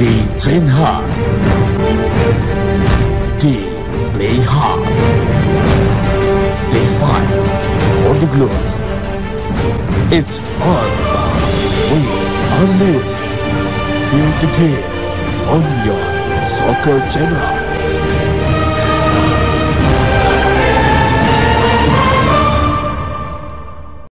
Train hard. D. Play hard. They fight for the glory. It's all about we or lose. Feel the game on your soccer channel.